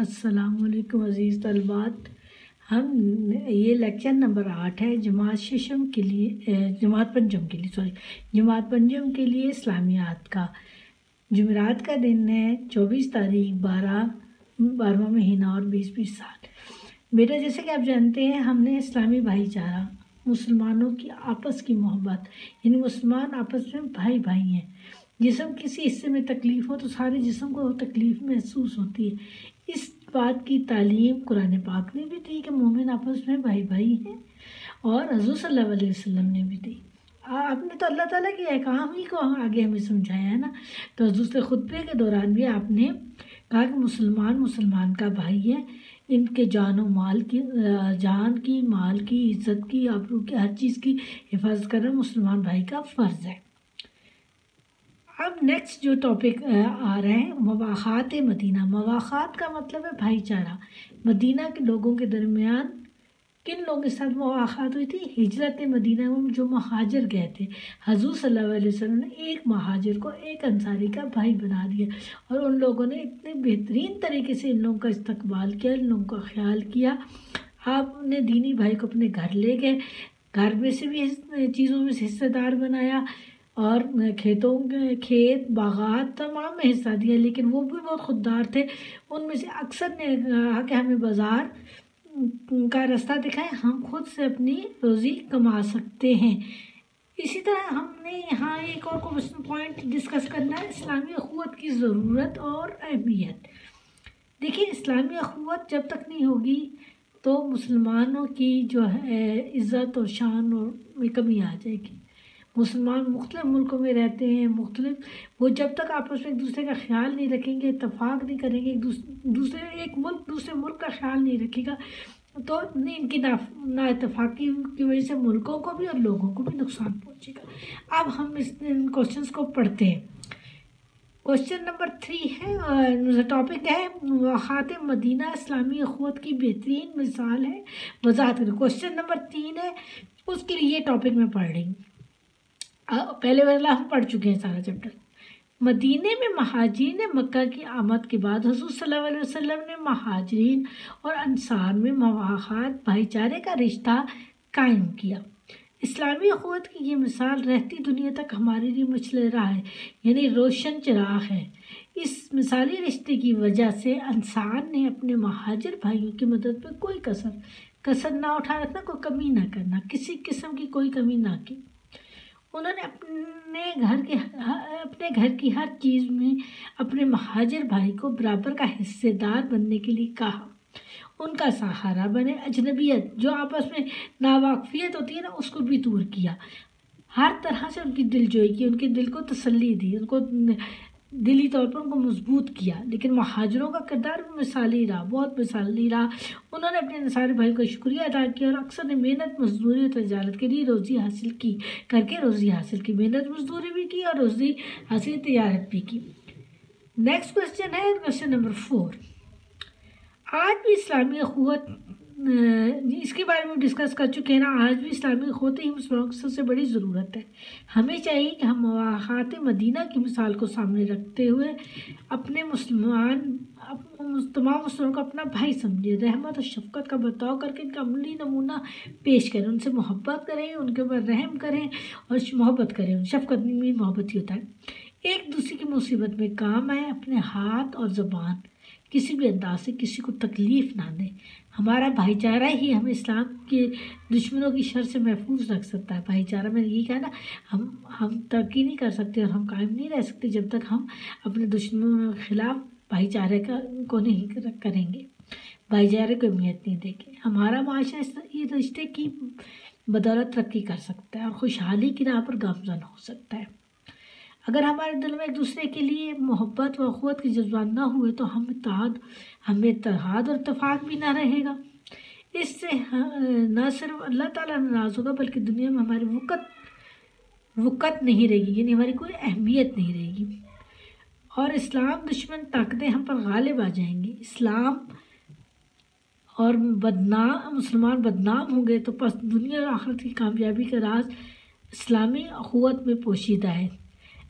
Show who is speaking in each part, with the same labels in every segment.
Speaker 1: असलकुम अज़ीज़ तलबात। हम ये लेक्चर नंबर आठ है जमात शीशम के लिए जमात पंजम के लिए, सॉरी, जमात पंजम के लिए इस्लामियात का। जुमेरात का दिन है चौबीस तारीख बारह, बारहवा महीना और बीस बीस साल। बेटा, जैसे कि आप जानते हैं, हमने इस्लामी भाईचारा, मुसलमानों की आपस की मोहब्बत, यानी मुसलमान आपस में भाई भाई हैं। जिसम किसी हिस्से में तकलीफ़ हो तो सारे जिसम को तकलीफ़ महसूस होती है। इस बात की तालीम कुरान पाक ने भी दी कि मोमिन आपस में भाई भाई हैं और हजू सल्लल्लाहु अलैहि वसल्लम ने भी दी। आपने तो अल्लाह ताला की अहकाम ही को आगे हमें समझाया है ना? तो हजू से खुतबे के दौरान भी आपने कहा कि मुसलमान मुसलमान का भाई है। इनके जान व माल की जान की, माल की, इज़्ज़त की आबरू की, हर चीज़ की हिफाजत करना मुसलमान भाई का फ़र्ज़ है। अब नेक्स्ट जो टॉपिक आ रहे हैं, मवाख़ात मदीना। मवाख़ात का मतलब है भाईचारा। मदीना के लोगों के दरमियान किन लोगों के साथ मवाख़ात हुई थी? हिजरत मदीना में जो महाजर गए थे। हजूर सल्लल्लाहु अलैहि वसल्लम ने एक महाजर को एक अंसारी का भाई बना दिया और उन लोगों ने इतने बेहतरीन तरीके से इन लोगों का इस्तकबाल किया, इन लोगों का ख्याल किया। आपने दीनी भाई को अपने घर ले गए। घर में से भी चीज़ों में हिस्सेदार बनाया। और खेतों के, खेत, बागात तमाम में हिस्सा दिया, लेकिन वो भी बहुत खुददार थे। उनमें से अक्सर ने कहा कि हमें बाज़ार का रास्ता दिखाएँ, हम खुद से अपनी रोज़ी कमा सकते हैं। इसी तरह हमने यहाँ एक और क्वेश्चन पॉइंट डिस्कस करना है, इस्लामी अखवत की ज़रूरत और अहमियत। देखिए, इस्लामी अखवत जब तक नहीं होगी तो मुसलमानों की जो है, इज़्ज़त और शान और में कमी आ जाएगी। मुसलमान मुख्तलिफ़ मुल्कों में रहते हैं, मुख्तलिफ़, वो जब तक आपस में एक दूसरे का ख्याल नहीं रखेंगे इतफाक़ नहीं करेंगे, एक दूसरे, एक मुल्क, दूसरे मुल्क का ख्याल नहीं रखेगा तो इनकी ना ना इतफाक़ी की वजह से मुल्कों को भी और लोगों को भी नुकसान पहुँचेगा। अब हम इस क्वेश्चन को पढ़ते हैं। क्वेश्चन नंबर थ्री है टॉपिक है वक़ात मदीना इस्लामी अखवत की बेहतरीन मिसाल है वजाहत क्वेश्चन नंबर तीन है, उसके लिए टॉपिक में पढ़ रही हूँ। पहले वाला हम पढ़ चुके हैं सारा चैप्टर मदीने में महाजरीन ने मक्का की आमद के बाद हजूर सल्लल्लाहु अलैहि वसल्लम ने महाजरीन और अंसार में मवाख़ात भाईचारे का रिश्ता कायम किया। इस्लामी अखवत की ये मिसाल रहती दुनिया तक हमारे लिए मछले रहा है, यानी रोशन चिराग है। इस मिसाली रिश्ते की वजह से अंसार ने अपने महाजर भाइयों की मदद में कोई कसर कसर ना उठा रखना कोई कमी ना करना, किसी किस्म की कोई कमी ना की। उन्होंने अपने घर के अपने घर की हर चीज़ में अपने महाजर भाई को बराबर का हिस्सेदार बनने के लिए कहा। उनका सहारा बने अजनबियत, जो आपस में नावाकफियत होती है ना, उसको भी दूर किया। हर तरह से उनकी दिलजोई की, उनके दिल को तसल्ली दी, उनको दिली तौर पर उनको मज़बूत किया, लेकिन महाजरों का किरदार भी मिसाली रहा, बहुत मिसाली रहा। उन्होंने अपने सारे भाई का शुक्रिया अदा किया और अक्सर ने मेहनत, मजदूरी और तजारत के लिए रोज़ी हासिल की, करके रोज़ी हासिल की, मेहनत, मजदूरी भी की और रोज़ी हासिल तजारत भी की। नेक्स्ट क्वेश्चन है क्वेश्चन नंबर फोर आज भी इस्लामी अखवत इसके बारे में डिस्कस कर चुके हैं ना, आज भी इस्लामिक होते ही मुसलमानों की सबसे बड़ी ज़रूरत है। हमें चाहिए कि हम मवाक़ात मदीना की मिसाल को सामने रखते हुए अपने मुसलमान तमाम मुसलमानों को अपना भाई समझे। रहमत और शफकत का बर्ताव करके इनका अमली नमूना पेश करें। उनसे मोहब्बत करें, उनके ऊपर रहम करें और मोहब्बत करें। शफकत मोहब्बत ही होता है। एक दूसरे की मुसीबत में काम आए अपने हाथ और ज़बान। किसी भी अंदाज से किसी को तकलीफ़ ना दें। हमारा भाईचारा ही हमें इस्लाम के दुश्मनों की शर से महफूज रख सकता है। भाईचारा मैंने यही कहा ना, हम हम तरक्की नहीं कर सकते और हम कायम नहीं रह सकते जब तक हम अपने दुश्मनों के ख़िलाफ़ भाईचारे का, को नहीं करेंगे। भाईचारे को अहमियत नहीं देंगे। हमारा माशा ये रिश्ते की बदौलत तरक्की कर सकता है और खुशहाली की राह पर गामजन हो सकता है। अगर हमारे दिल में एक दूसरे के लिए मोहब्बत व अखवत के जज्बात ना हुए तो हम इतिहाद हमें इतिहाद और इतफाक़ भी ना रहेगा। इससे न सिर्फ़ अल्लाह ताला नाराज़ होगा, बल्कि दुनिया में हमारी वक़्त वक़्त नहीं रहेगी, यानी हमारी कोई अहमियत नहीं रहेगी। और इस्लाम दुश्मन ताकतें हम पर गालिब आ जाएँगी। इस्लाम और बदनाम, मुसलमान बदनाम होंगे तो बस दुनिया और आखिरत की कामयाबी का राज इस्लामी अखवत में पोशीदा है।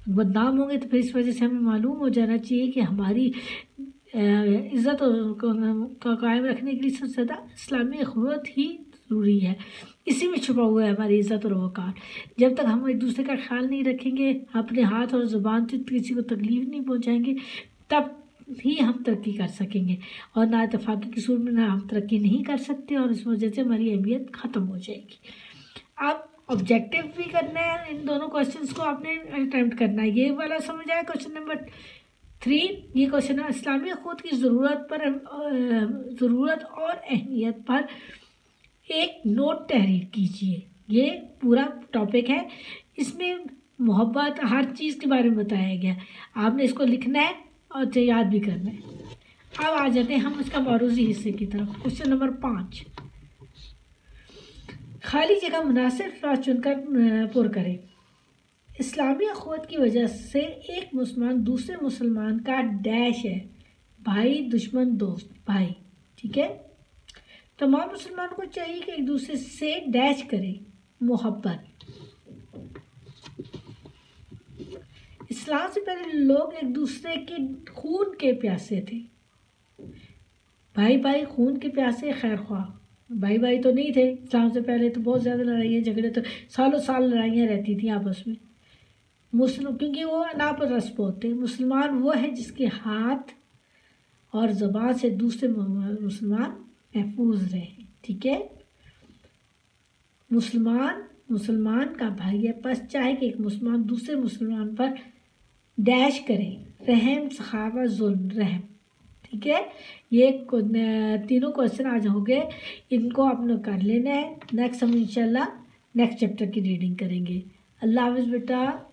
Speaker 1: बदनाम होंगे तो फिर इस वजह से हमें मालूम हो जाना चाहिए कि हमारी इज़्ज़त को कायम रखने के लिए सबसे ज़्यादा इस्लामी अखवत ही ज़रूरी है। इसी में छुपा हुआ है हमारी इज़्ज़त और वक़ार जब तक हम एक दूसरे का ख्याल नहीं रखेंगे, अपने हाथ और ज़ुबान से किसी को तकलीफ़ नहीं पहुँचाएँगे, तब ही हम तरक्की कर सकेंगे। और ना इतफाक़ी की सूरत में ना हम तरक्की नहीं कर सकते और इस वजह से हमारी अहमियत ख़त्म हो जाएगी। अब ऑब्जेक्टिव भी करना है, इन दोनों क्वेश्चंस को आपने अटैम्प्ट करना है। ये वाला समझ आया क्वेश्चन नंबर थ्री ये क्वेश्चन है, इस्लामी खुद की ज़रूरत पर ज़रूरत और अहमियत पर एक नोट तहरीर कीजिए। ये पूरा टॉपिक है। इसमें मोहब्बत हर चीज़ के बारे में बताया गया। आपने इसको लिखना है और याद भी करना है। अब आ जाते हैं हम इसका बारूजी हिस्से की तरफ़। क्वेश्चन नंबर पाँच। खाली जगह मुनासिब फ्राज चुनकर पुर करें। इस्लामी अखवत की वजह से एक मुसलमान दूसरे मुसलमान का डैश है। भाई, दुश्मन, दोस्त, भाई, ठीक है? तमाम मुसलमानों को चाहिए कि एक दूसरे से डैश करें, मोहब्बत। इस्लाम से पहले लोग एक दूसरे के खून के प्यासे थे। भाई भाई, खून के प्यासे, खैर ख्वाह भाई भाई तो नहीं थे इस्लाम से पहले तो बहुत ज़्यादा लड़ाइयाँ, झगड़े तो सालों साल लड़ाइयाँ रहती थी आपस में। मुस्लिम, क्योंकि वो नापरस होते मुसलमान वो है जिसके हाथ और ज़बान से दूसरे मुसलमान महफूज रहे, ठीक है? मुसलमान मुसलमान का भाई है, बस चाहे कि एक मुसलमान दूसरे मुसलमान पर डैश करे, रहम, सखावा, जुल्म, रहम। ठीक है? ये तीनों क्वेश्चन आज हो गए। इनको आप लोग कर लेना है। नेक्स्ट हम इंशाल्लाह नेक्स्ट चैप्टर की रीडिंग करेंगे। अल्लाह हाफिज़ बेटा।